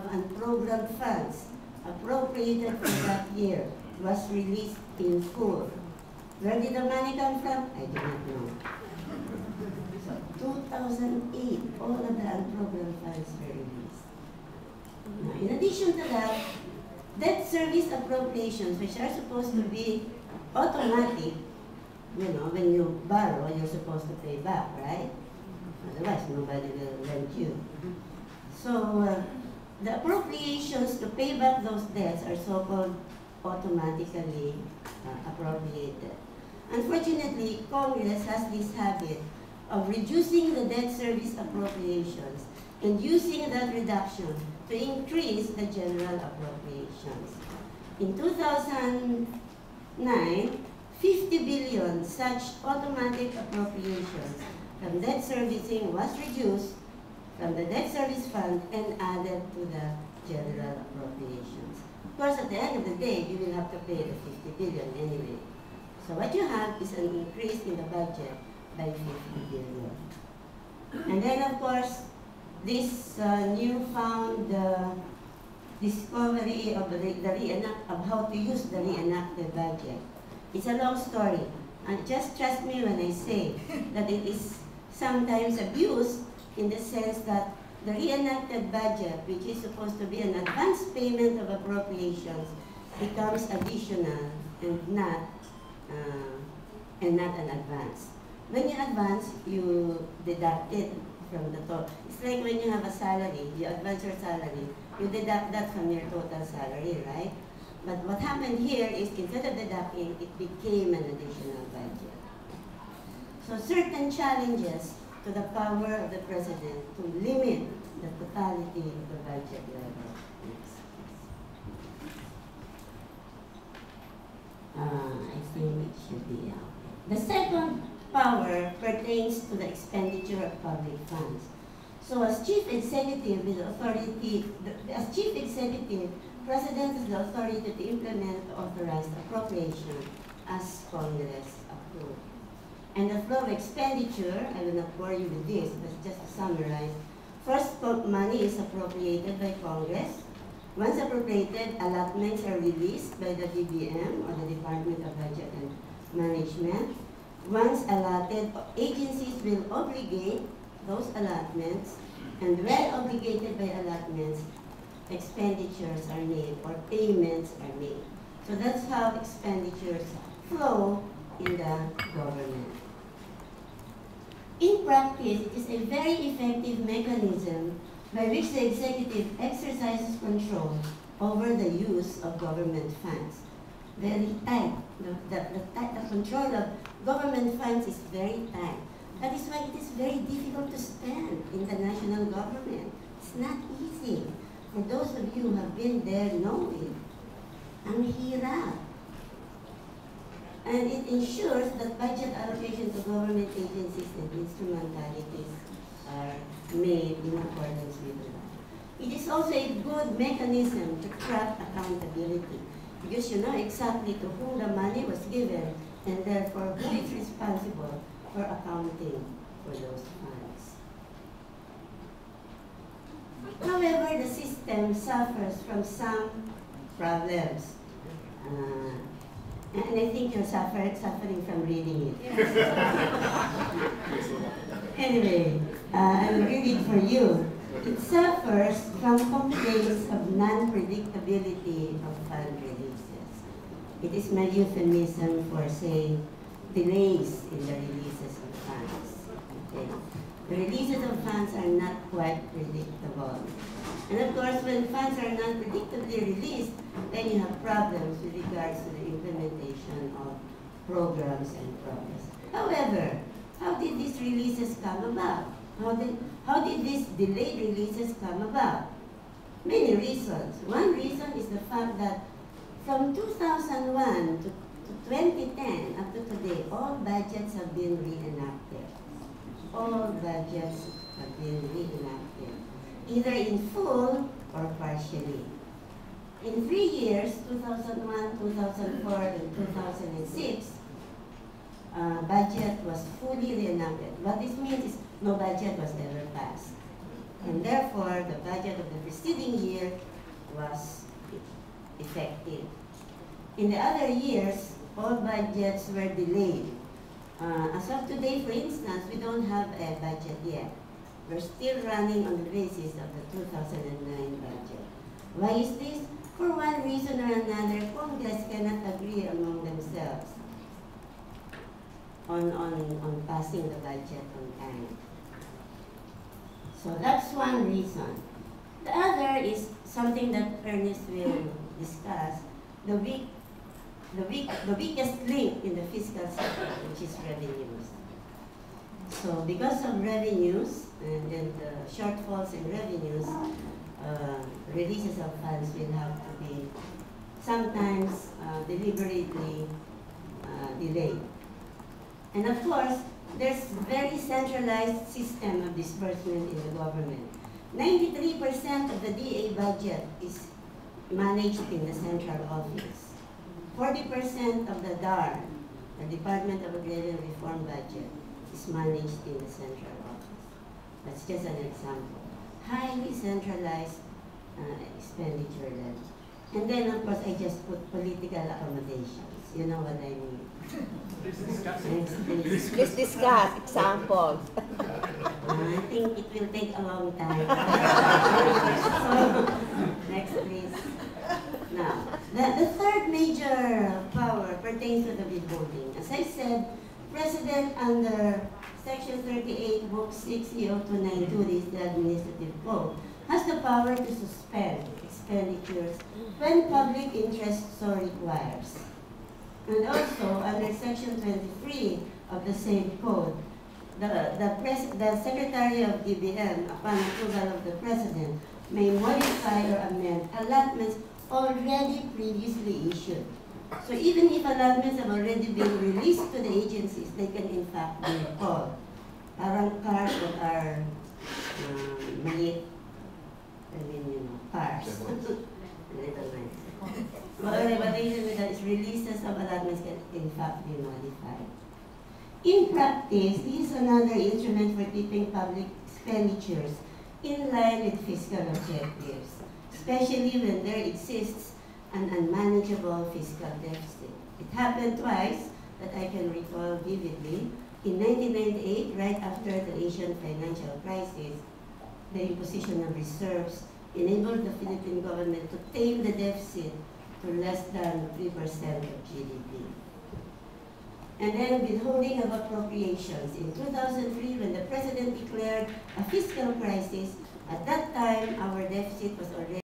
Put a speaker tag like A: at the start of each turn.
A: of unprogrammed funds appropriated for that year was released in full. Where did the money come from? I do not know. So 2008, all of the unprogrammed funds were released. Now, in addition to that, debt service appropriations, which are supposed to be automatic, you know, when you borrow, you're supposed to pay back, right? Otherwise, nobody will lend you. So, uh, the appropriations to pay back those debts are so-called automatically uh, appropriated. Unfortunately, Congress has this habit of reducing the debt service appropriations and using that reduction to increase the general appropriations. In 2009, 50 billion such automatic appropriations from debt servicing was reduced from the debt service fund and added to the general appropriations. Of course, at the end of the day, you will have to pay the 50 billion anyway. So what you have is an increase in the budget by 50 billion. And then, of course, this uh, newfound uh, discovery of the, the of how to use the reenacted budget. It's a long story. And just trust me when I say that it is sometimes abused in the sense that the reenacted budget, which is supposed to be an advance payment of appropriations, becomes additional and not uh, and not an advance. When you advance, you deduct it from the total. It's like when you have a salary, you advance your salary, you deduct that from your total salary, right? But what happened here is instead of deducting, it became an additional budget. So certain challenges to the power of the president to limit the totality of the budget level. Uh, I think it should be out. The second power pertains to the expenditure of public funds. So as chief executive with authority, as chief executive, president has the authority to implement authorized appropriation as Congress approved. And the flow of expenditure, I will not bore you with this, but just to summarize, first money is appropriated by Congress. Once appropriated, allotments are released by the DBM or the Department of Budget and Management. Once allotted, agencies will obligate those allotments, and when obligated by allotments, expenditures are made or payments are made. So that's how expenditures flow in the government. In practice, it is a very effective mechanism by which the executive exercises control over the use of government funds. Very tight. The, the, the, the control of government funds is very tight. That is why it is very difficult to spend in the national government. It's not easy. For those of you who have been there know it. Ang hirap. And it ensures that budget allocation to government agencies and instrumentalities are made in accordance with the law. It is also a good mechanism to track accountability because you know exactly to whom the money was given and therefore who is responsible for accounting for those funds. However, the system suffers from some problems. Uh, and I think you're suffer suffering from reading it. anyway, uh, I will read it for you. It suffers from complaints of non-predictability of fund releases. It is my euphemism for saying delays in the releases of funds. Okay. The releases of funds are not quite predictable. And of course, when funds are not predictably released, then you have problems with regards to the implementation of programs and progress. However, how did these releases come about? How did, how did these delayed releases come about? Many reasons. One reason is the fact that from 2001 to, to 2010 up to today, all budgets have been reenacted. All budgets have been reenacted, either in full or partially. In three years, 2001, 2004, and 2006, uh, budget was fully reenacted. What this means is no budget was ever passed. And therefore, the budget of the preceding year was effective. In the other years, all budgets were delayed. Uh, as of today, for instance, we don't have a budget yet. We're still running on the basis of the 2009 budget. Why is this? For one reason or another, Congress cannot agree among themselves on, on, on passing the budget on time. So that's one reason. The other is something that Ernest will discuss, the weak, the weak, the weakest link in the fiscal sector, which is revenues. So because of revenues and then the shortfalls in revenues, uh, releases of funds will have to be sometimes uh, deliberately uh, delayed. And of course, there's very centralized system of disbursement in the government. 93% of the DA budget is managed in the central office. 40% of the DAR, the Department of Agrarian Reform budget, is managed in the central office. That's just an example. Highly centralized uh, expenditure level. And then, of course, I just put political accommodations. You know what I mean. Next, please.
B: Please discuss examples.
A: I think it will take a long time. so, next please. Now, the, the third major power pertains to the withholding. As I said, President under Section 38, Book 6, EO 292, this is the administrative code, has the power to suspend expenditures when public interest so requires. And also, under Section 23 of the same code, the, the, pres, the Secretary of DBM, upon approval of the President, may modify or amend allotments already previously issued. So even if allotments have already been released to the agencies, they can in fact be recalled. Parang cars that are um, maliit, I mean, you know, cars. Little ones. But what they do with that is releases of allotments can in fact be modified. In practice, this is another instrument for keeping public expenditures in line with fiscal objectives, especially when there exists an unmanageable fiscal deficit. It happened twice that I can recall vividly. In 1998, right after the Asian financial crisis, the imposition of reserves enabled the Philippine government to tame the deficit to less than 3% of GDP. And then withholding of appropriations. In 2003, when the President declared a fiscal crisis, at that time, our deficit was already